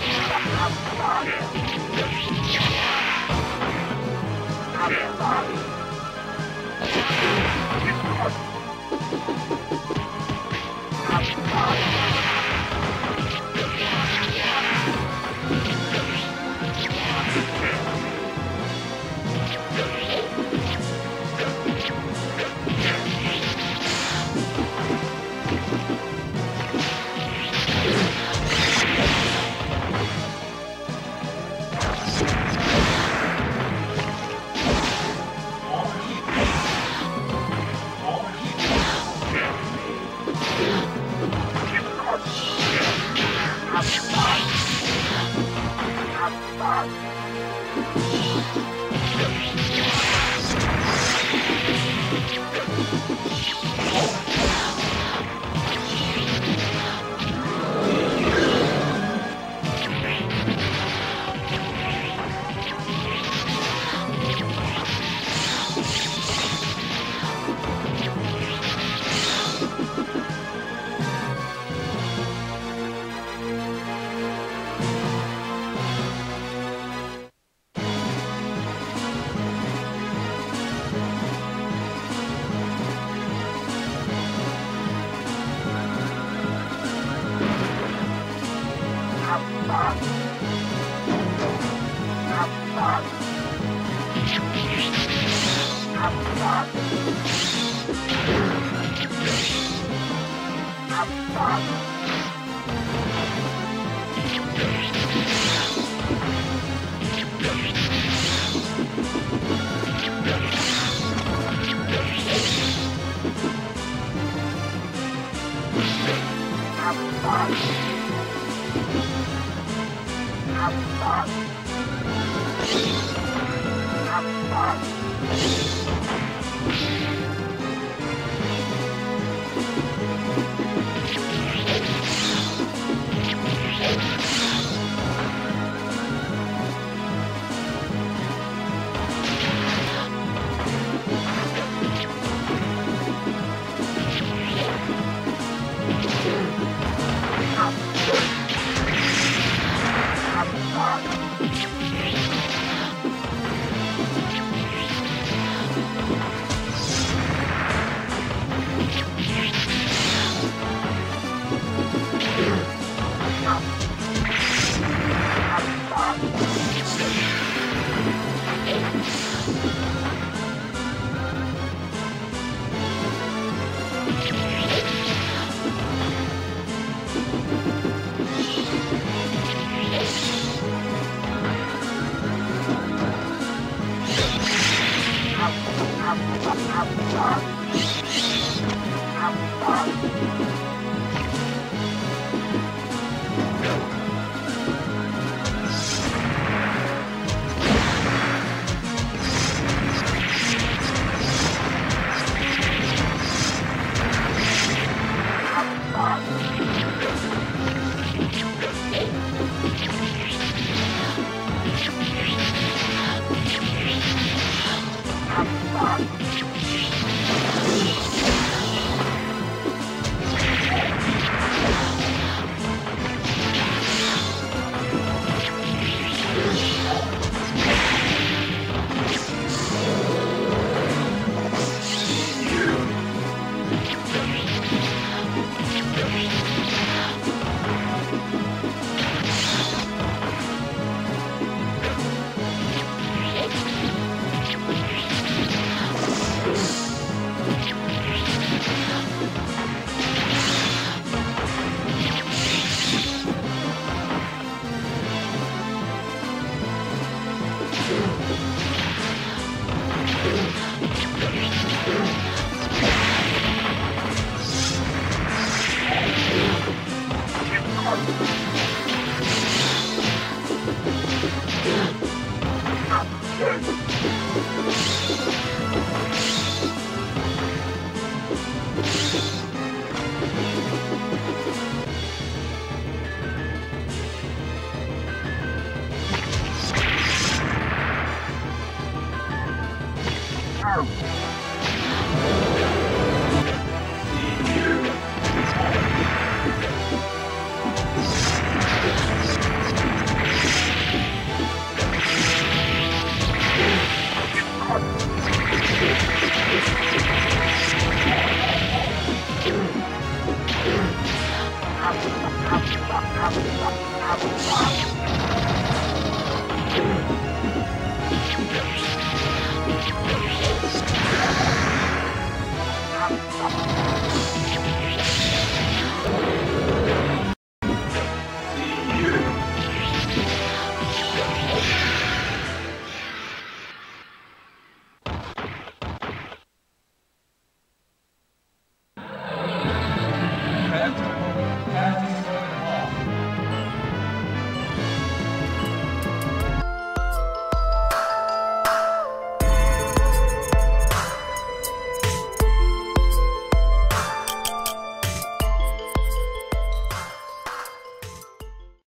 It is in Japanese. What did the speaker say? Yeah. Thank you. Thank Thank you. Oh,